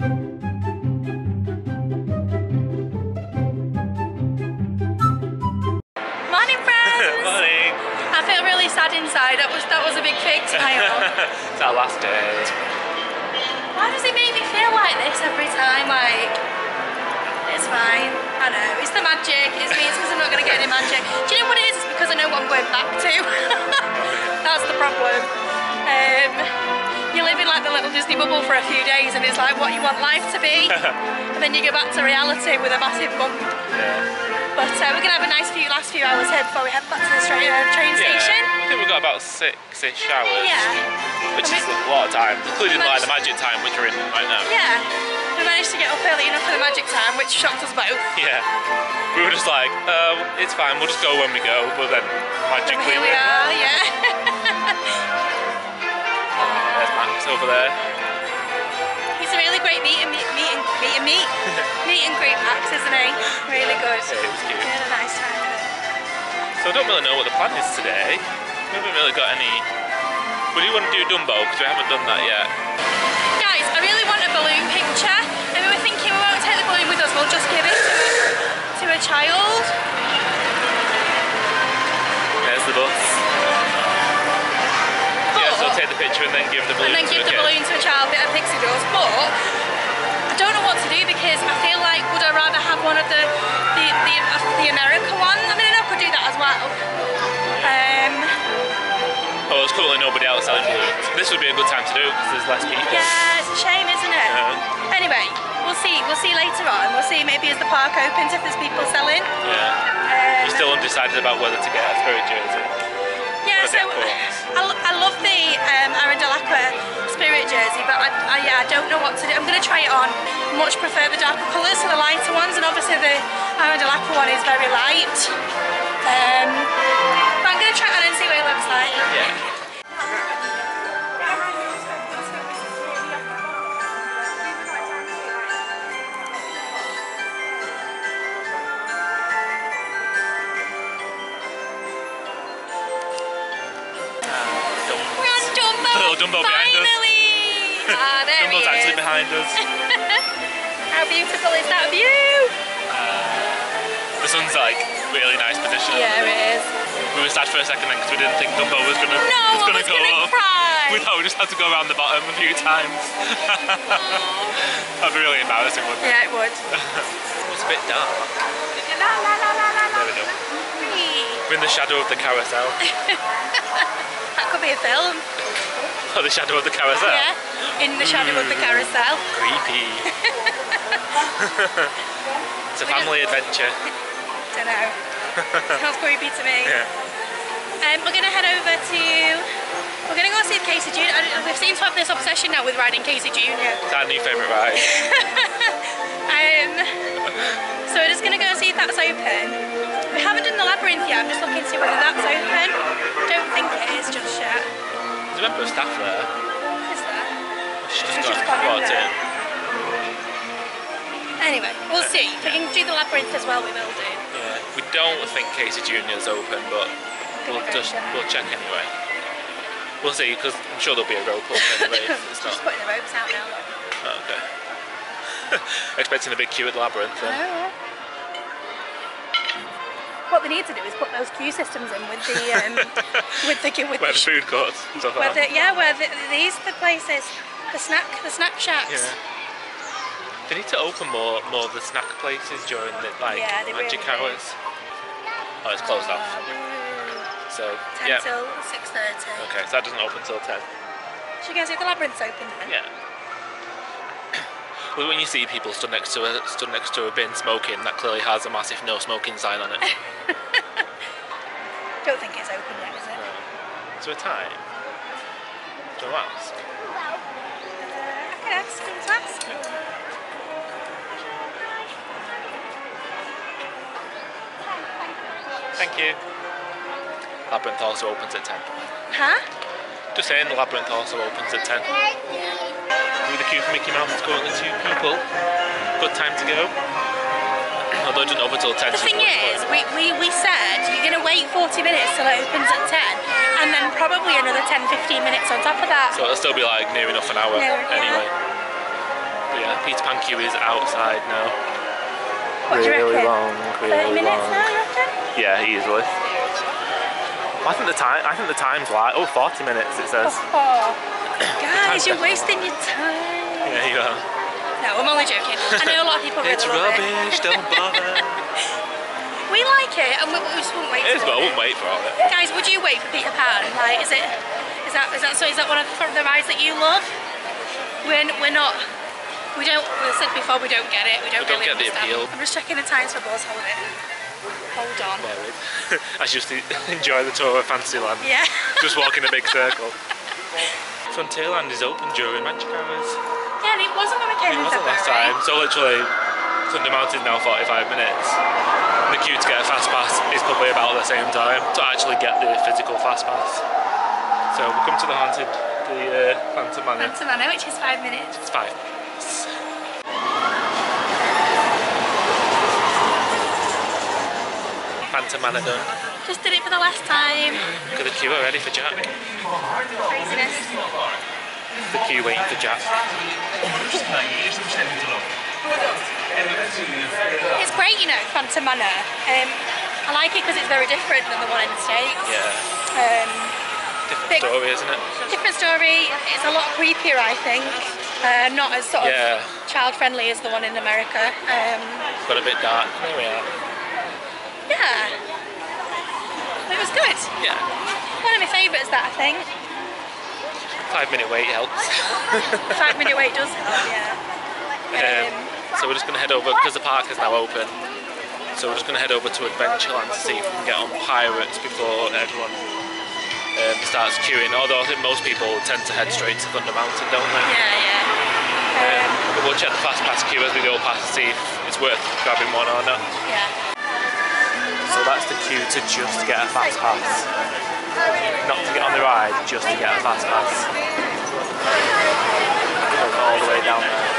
Morning, friends. Morning. I feel really sad inside. That was that was a big fake smile. it's our last day. Why does it make me feel like this every time? Like, it's fine. I know. It's the magic. It's me. It's because I'm not going to get any magic. Do you know what it is? It's because I know what I'm going back to. That's the problem. Um, you live in like the little Disney bubble for a few days and it's like what you want life to be. and then you go back to reality with a massive bump. Yeah. But uh, we're going to have a nice few last few hours here before we head back to the straight, uh, train Yeah. station. I think we've got about six-ish hours. Yeah. Which I is a lot of time, including like the magic time which we're in right now. Yeah. We managed to get up early enough for the magic time, which shocked us both. Yeah. We were just like, um, it's fine, we'll just go when we go, but then magically Here we are, yeah. There's over there. He's a really great meet and meet, meet and meet and meet, meet and greet Max, isn't he? Really good. Yeah, it was cute. We had a nice time. So I don't really know what the plan is today. We haven't really got any. We do want to do Dumbo because we haven't done that yet. Guys, I really want a balloon picture, and we were thinking we won't take the balloon with us, we'll just give it to a, to a child. There's the bus. And then give the balloon and then to give the the kid. balloon to a child bit of pixie dust. But I don't know what to do because I feel like would I rather have one of the the the, the America one? I mean, I could do that as well. Um, Oh, there's currently nobody else selling balloons. This would be a good time to do because there's less people. yeah, it's a shame, isn't it? Yeah. Anyway, we'll see. We'll see later on. We'll see maybe as the park opens if there's people selling. Yeah. Um, We're still undecided about whether to get a spirit jersey. Yeah, so. I, I love the um, Arendelle spirit jersey, but I, I, yeah, I don't know what to do. I'm going to try it on. Much prefer the darker colours to the lighter ones, and obviously the Arendelle Aqua one is very light. Um, but I'm going to try it on and see what it looks like. Yeah. Little Dumbo behind us. Finally! Ah, there Dumbo's actually behind us. How beautiful is that view? The sun's like really nice position. Yeah, it is. We were sad for a second then because we didn't think Dumbo was gonna No, was gonna go gonna up. cry. We thought we just had to go around the bottom a few times. That'd be really embarrassing, wouldn't it? Yeah, it would. It's a bit dark. La la la. There we go. We're in the shadow of the carousel. That could be a film. Oh, the shadow of the carousel. Yeah, in the shadow of the carousel. Creepy. it's a family adventure. Don't know. Sounds creepy to me. Yeah. Um, we're going to head over to. We're going to go see if Casey Junior. We've seemed to have this obsession now with riding Casey Junior. It's our new favourite ride. Um, so we're just going to go see if that's open. We haven't done the labyrinth yet. I'm just looking to see whether that's open. Don't think it is just yet. There's a member of staff there. Is there? She's just just got gone in in. Anyway, we'll see. If we can do the labyrinth as well, we will do. Yeah. We don't think Casey Junior's open, but we'll just check. we'll check anyway. We'll see because I'm sure there'll be a rope open anyway. Just putting the ropes out now. Oh, okay. Expecting a big queue at the labyrinth. Then. What they need to do is put those queue systems in with the um, with the with Where the the, food courts and stuff like that. the yeah where the, these the places the snack the snack shacks. Yeah. They need to open more more of the snack places during the like Yeah, they magic really do. hours. Oh, it's closed off. So Ten yeah. till six thirty. Okay, so that doesn't open till ten. Should we go see the labyrinth's open then? Yeah. Well, when you see people stood next to a stood next to a bin smoking, that clearly has a massive no smoking sign on it. Don't think it's open yet, is it? No. Is there a time? Do I ask? Uh, I can ask. Can I ask? Thank you. Labyrinth also opens at 10. Huh? Just saying, the labyrinth also opens at 10. With the queue for Mickey Mouse, it's currently two people. Good time to go. Although it doesn't open till 10. The thing is, we, we, we said you're going to wait 40 minutes till it opens at 10 and then probably another 10 15 minutes on top of that. So it'll still be like near enough an hour Near, yeah. anyway. But yeah, Peter Pan queue is outside now. What do you really long, 30 really minutes long. now, you? Yeah, easily. I think the time. I think the time's like oh 40 minutes. It says. Oh, guys, you're wasting your time. Yeah, you are. No, I'm only joking. I know a lot of people really It's love it. rubbish. Don't bother. We like it, and we, we just won't wait. it is, for but I wouldn't wait for it. Guys, would you wait for Peter Pan? Like, is it? Is that? Is that so? Is that one of the, rides that you love? We're we're not. We don't. We said before we don't get it. We don't, We don't really get the appeal. I'm just checking the times for Buzz. Hold it. Hold on. I just enjoy the tour of Fantasyland. Yeah. Just walk in a big circle. Frontierland is open during magic hours. Yeah, and it wasn't when we came It in wasn't last time. So literally, Thunder Mountain now 45 minutes. The queue to get a fast pass is probably about the same time to actually get the physical fast pass. So we come to the haunted, the uh, Phantom Manor. Phantom Manor, which is five minutes. It's five minutes. Phantom Manor done. Just did it for the last time. Look at the queue already for Jack. Craziness. The queue waiting for Jack. It's great, you know, Phantom Manor. Um, I like it because it's very different than the one in the States. Yeah, Um, different Big- story, isn't it? different story. It's a lot creepier, I think. Uh, not as sort of Yeah. child friendly as the one in America. Um, Got a bit dark. There we are. yeah. It was good. Yeah. One of my favourites, that I think. Five minute wait helps. Five minute wait does help, yeah. Um, so we're just going to head over because the park is now open. So we're just going to head over to Adventureland to see if we can get on Pirates before everyone um, starts queuing. Although I think most people tend to head straight to Thunder Mountain, don't they? Yeah, yeah. Um, but we'll check the fast pass queue as we go past to see if it's worth grabbing one or not. yeah. So that's the queue to just get a fast pass. Not to get on the ride, just to get a fast pass. All the way down there.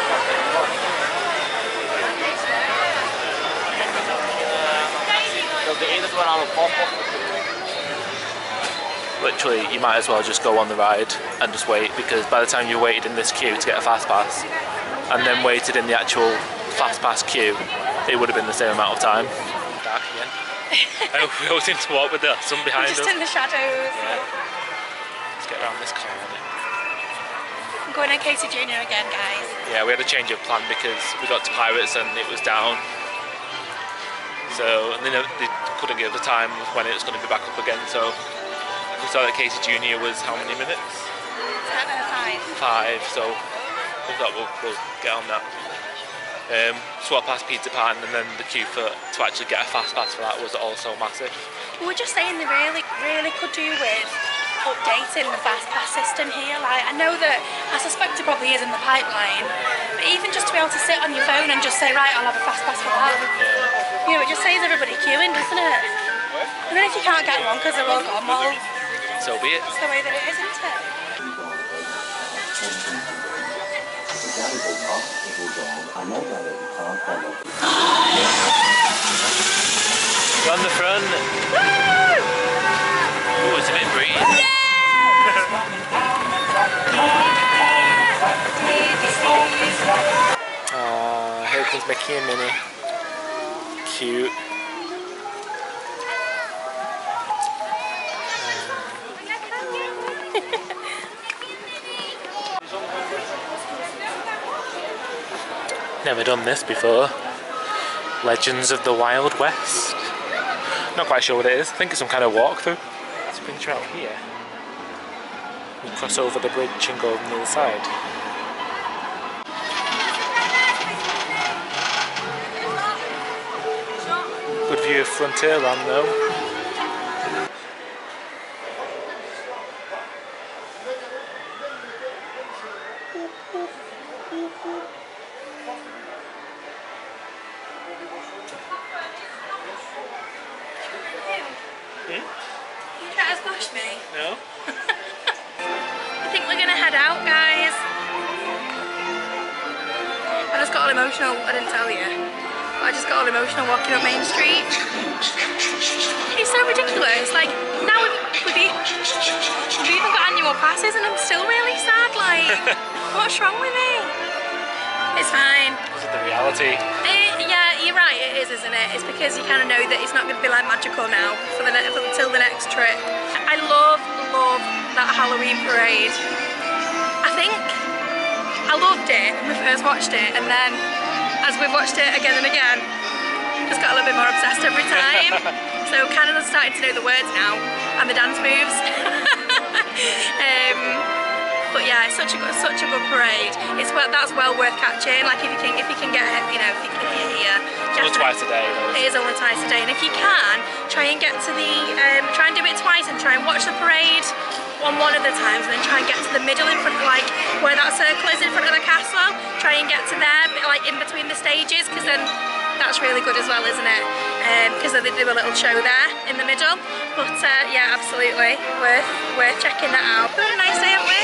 Literally, you might as well just go on the ride and just wait because by the time you waited in this queue to get a fast pass and then waited in the actual fast pass queue, it would have been the same amount of time. Again. I always seem to walk with the sun behind Just us. Just in the shadows. Let's get around this corner. I'm going on Casey Jr. again, guys. Yeah, we had a change of plan because we got to Pirates and it was down. So, and then they couldn't give the time when it was going to be back up again. So, we saw that Casey Junior was how many minutes? Ten out five. Five. So, we thought we'll, we'll get on that. Um, swap past Peter Pan and then the queue for to actually get a fast pass for that was also massive. We were just saying they really, really could do with updating the fast pass system here. Like I know that I suspect it probably is in the pipeline, but even just to be able to sit on your phone and just say, right, I'll have a fast pass for that. You know, it just saves everybody queuing, doesn't it? And then if you can't get one because they're all gone, well, So be it. the way that it is, isn't it? You're on the front. Ooh, it's a bit breezy. Aw, here comes Mickey and Minnie. Cute. Never done this before. Legends of the Wild West. Not quite sure what it is. I think it's some kind of walkthrough. Let's bring out here. We cross over the bridge and go on the other side. Good view of Frontierland though. Got emotional. I didn't tell you. I just got all emotional walking up Main Street. It's so ridiculous. Like now we've, we've, we've even got annual passes, and I'm still really sad. Like, what's wrong with me? It's fine. Is the reality. Eh, yeah, you're right. It is, isn't it? It's because you kind of know that it's not going to be like magical now for the for, until the next trip. I love, love that Halloween parade. I loved it when we first watched it, and then as we've watched it again and again, just got a little bit more obsessed every time. so Canada's of starting to know the words now and the dance moves. um, but yeah, it's such a good, such a good parade. It's well, that's well worth catching. Like if you can, if you can get you know, if, you, if you're here, Only twice a day. though. it is only twice a day, and if you can, try and get to the, um, try and do it twice, and try and watch the parade on one of the times, and then try and get to the middle in front, of like where that circle is in front of the castle. Try and get to there, like in between the stages, because then that's really good as well, isn't it? Because they do a little show there in the middle. But uh, yeah, absolutely worth worth checking that out. Had a nice day, haven't we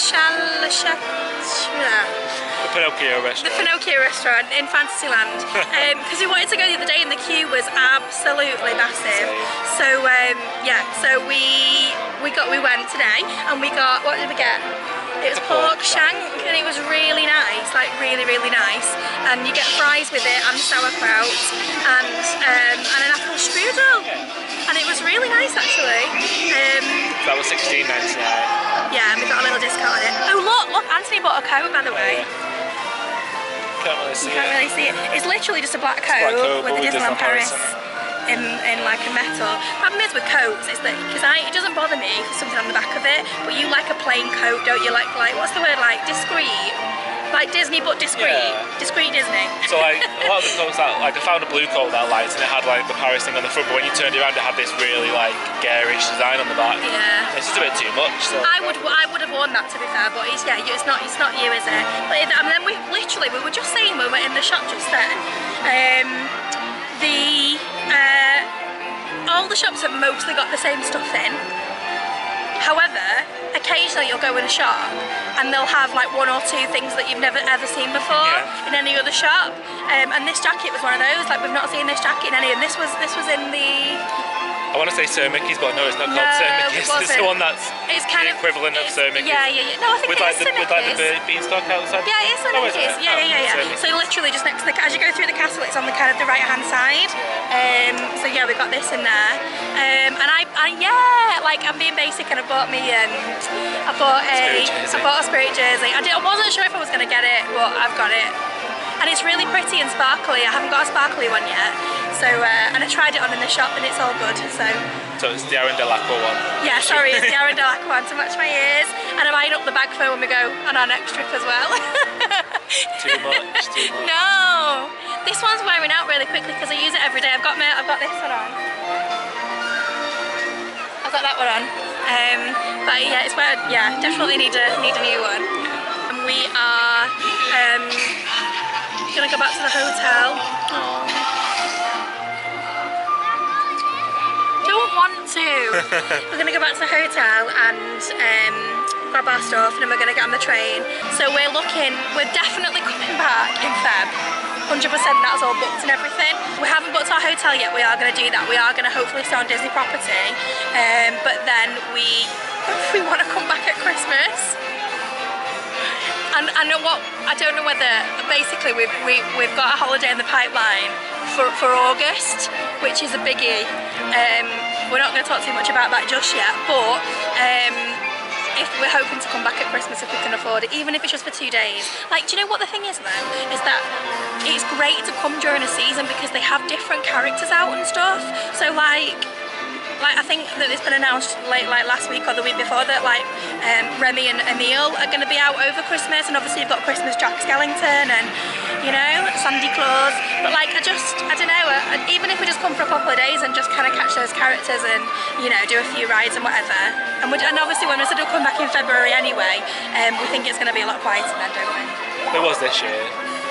Chal The Pinocchio The restaurant. Pinocchio restaurant in Fantasyland because we wanted to go the other day and the queue was absolutely massive. So um, yeah, so we we got we went today and we got what did we get? It was pork shank and it was really nice, like really really nice. And you get fries with it and sauerkraut and um, and an apple strudel. And it was really nice actually. Um, That was 16.99. yeah, and we got a little discount on it. Oh look, look, Anthony bought a coat by the way. Can't really see You can't it. really see it. It's literally just a black coat, black coat, with the with Disneyland Paris in, in like a metal. Problem is with coats is that because I it doesn't bother me for something on the back of it, but you like a plain coat, don't you? Like like what's the word like discreet, like Disney but discreet, Yeah. discreet Disney. So like a lot of the coats that like I found a blue coat that I liked and it had like the Paris thing on the front, but when you turned it around it had this really like garish design on the back. Yeah. It's just a bit too much. So. I would I would have worn that to be fair, but it's yeah, it's not it's not you, is it? But it, and then we literally we were just saying we were in the shop just then, um, the shops have mostly got the same stuff in. However, occasionally you'll go in a shop and they'll have like one or two things that you've never ever seen before Yeah. in any other shop. Um, and this jacket was one of those. Like we've not seen this jacket in any. And this was this was in the I want to say Sir Mickey's, but no, it's not No, called Sir it Mickey's. It's the one that's It's kind the equivalent of it's- Sir Mickey's. Yeah, yeah, yeah. No, I think With it like is the Sir with like the be- beanstalk outside. Yeah, it's Sir Oh, is Mickey's. Yeah, Oh, yeah, yeah, yeah. So literally just next to the as you go through the castle, it's on the kind of the right hand side. Um, so yeah, we've got this in there. Um, and I, I, yeah, like I'm being basic, and I bought me, um, I bought a, jersey. Bought a spirit jersey. I, did, I wasn't sure if I was going to get it, but I've got it. And it's really pretty and sparkly. I haven't got a sparkly one yet. So, uh, and I tried it on in the shop, and it's all good. So. So it's the Arendelle Aqua one. Yeah, sorry, it's the Arendelle Aqua one to match my ears. And I'm eyeing up the bag for when we go on our next trip as well. Too much, too much. No, this one's wearing out really quickly because I use it every day. I've got my, I've got this one on. I've got that one on. Um, but yeah, it's wear, yeah, definitely need a need a new one. And we are um, gonna go back to the hotel. Don't want to. we're gonna go back to the hotel and um, grab our stuff, and then we're gonna get on the train. So we're looking. We're definitely coming back in Feb. 100% that's all booked and everything. We haven't booked our hotel yet. We are going to do that. We are going to hopefully stay on Disney property. Um, but then we, we want to come back at Christmas. And I know what I don't know whether basically we've we, we've got a holiday in the pipeline for, for August, which is a biggie. Um, we're not going to talk too much about that just yet, but um, if we're hoping to come back at Christmas if we can afford it, even if it's just for two days. Like, do you know what the thing is though? Is that it's great to come during a season because they have different characters out and stuff. So like like I think that it's been announced late like last week or the week before that like um, Remy and Emile are going to be out over Christmas and obviously you've got Christmas Jack Skellington and you know Sandy Claws but like I just I don't know uh, even if we just come for a couple of days and just kind of catch those characters and you know do a few rides and whatever and, and obviously when we said we'll come back in February anyway um, we think it's going to be a lot quieter then don't we It was this year.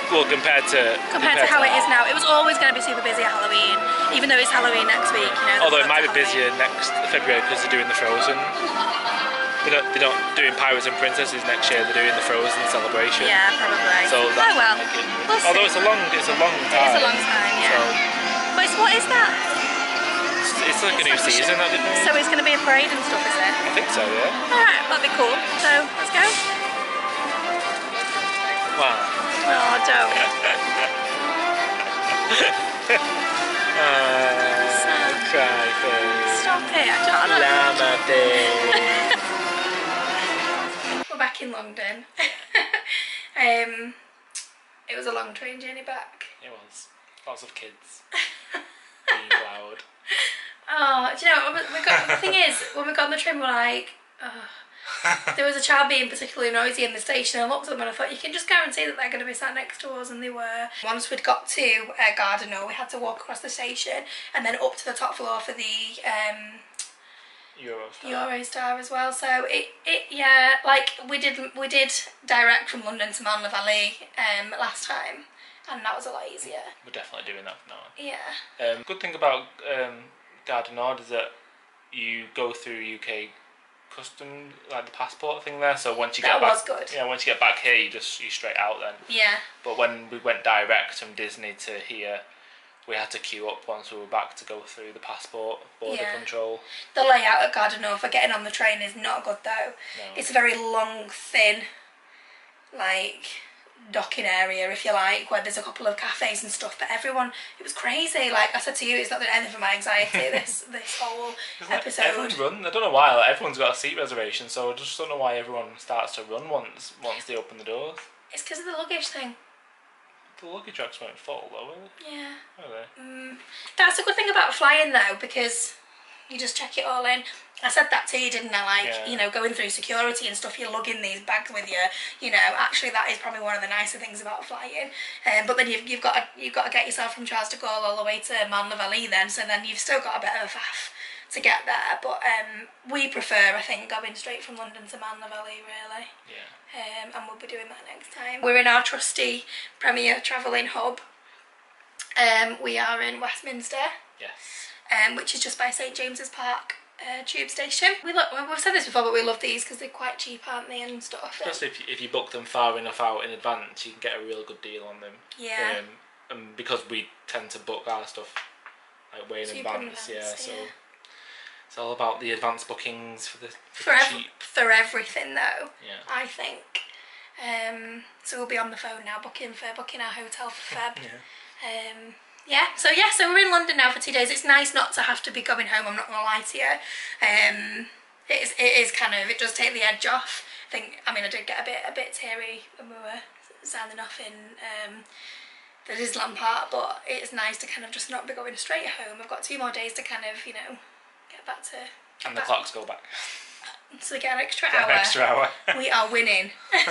Well, compared to compared to how it is now it was always going to be super busy at Halloween even though it's Halloween next week you know Although it might be busier next February because they're doing the Frozen. They're not, they're not doing Pirates and Princesses next year. They're doing the Frozen celebration. Yeah, probably. So oh well. it- We'll although see. it's a long, it's a long time. It is a long time, yeah. So But it's, what is that? it's, it's like a new season that made. So it's going to be a parade and stuff, is it? I think so, yeah. Alright, that'd be cool. So, let's go. Wow. Oh, don't. Uh, cry face. Stop it. I don't know. Llama face. Back in London. um, it was a long train journey back. It was. Lots of kids. Being loud. Oh, do you know, we got, the thing is, when we got on the train, we we're like, oh. there was a child being particularly noisy in the station. and I looked at them and I thought, you can just guarantee that they're going to be sat next to us, and they were. Once we'd got to uh, Gare du Nord, we had to walk across the station and then up to the top floor for the um, Eurostar. Eurostar as well. So it, it yeah, like we did we did direct from London to Marne-la-Vallée um, last time, and that was a lot easier. We're definitely doing that from now on. Yeah. Um, good thing about um, Garda is that you go through UK custom, like the passport thing there. So once you That get back, was good. yeah, once you get back here, you just you straight out then. Yeah. But when we went direct from Disney to here, we had to queue up once we were back to go through the passport border Yeah. control. The layout at Gare du Nord for getting on the train is not good though. No. It's a very long, thin, like docking area, if you like, where there's a couple of cafes and stuff. But everyone, it was crazy. Like I said to you, it's not doing anything for my anxiety. this this whole episode. Everyone run. I don't know why. Like, everyone's got a seat reservation, so I just don't know why everyone starts to run once once they open the doors. It's because of the luggage thing. The luggage racks won't fall though, were they? Yeah. Were they? That's a good thing about flying though, because you just check it all in. I said that to you, didn't I? Like, Yeah. you know, going through security and stuff, you're lugging these bags with you. You know, actually, that is probably one of the nicer things about flying. Um, but then you've, you've got to, you've got to get yourself from Charles de Gaulle all the way to Valley then, so then you've still got a bit of a faff to get there. But um, we prefer, I think, going straight from London to Marne-la-Vallée, really. Yeah. Um, and we'll be doing that next time. We're in our trusty Premier Travelling Hub. Um, we are in Westminster Yes. um, which is just by St James's Park uh, tube station. We look, we've said this before, but we love these because they're quite cheap, aren't they, and stuff. Especially if you, if you book them far enough out in advance, you can get a real good deal on them. Yeah. Um, and because we tend to book our stuff like way in advance, yeah. advance, So yeah. It's all about the advance bookings for the, for for, the cheap. for everything though, Yeah. I think. Um, so we'll be on the phone now, booking for booking our hotel for Feb. Yeah. Um, yeah, so yeah, so we're in London now for two days. It's nice not to have to be going home. I'm not gonna lie to you. Um, it is, it is kind of it does take the edge off. I think. I mean, I did get a bit a bit teary when we were signing off in um, the Disneyland part, but it's nice to kind of just not be going straight home. I've got two more days to kind of you know get back to. Get And the back, clocks go back. So we get an extra An hour extra hour. we are winning.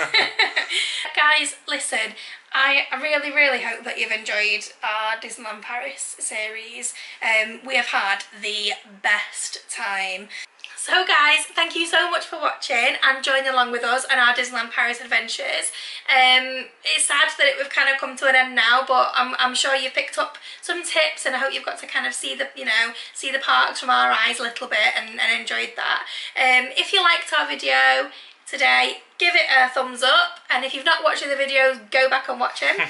Guys, listen, I really, really hope that you've enjoyed our Disneyland Paris series. Um, we have had the best time. So guys, thank you so much for watching and joining along with us on our Disneyland Paris adventures. Um, it's sad that it, we've kind of come to an end now, but I'm, I'm sure you've picked up some tips and I hope you've got to kind of see the, you know, see the parks from our eyes a little bit and, and enjoyed that. Um, if you liked our video, today, give it a thumbs up. And if you've not watched the videos, go back and watch them. um,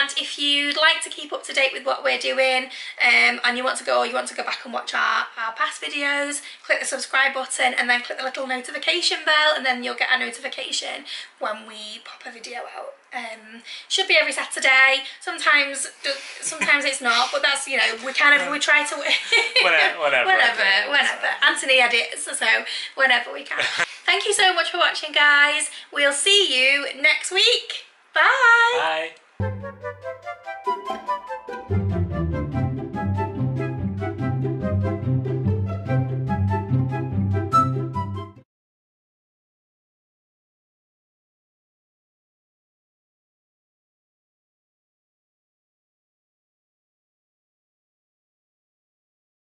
and if you'd like to keep up to date with what we're doing, um, and you want to go, you want to go back and watch our, our past videos, click the subscribe button, and then click the little notification bell, and then you'll get a notification when we pop a video out. Um, should be every Saturday. Sometimes, sometimes it's not, but that's you know we kind of we try to Whenever- whenever. whenever, whenever. Anthony edits, so whenever we can. Thank you so much for watching guys. We'll see you next week. Bye. Bye.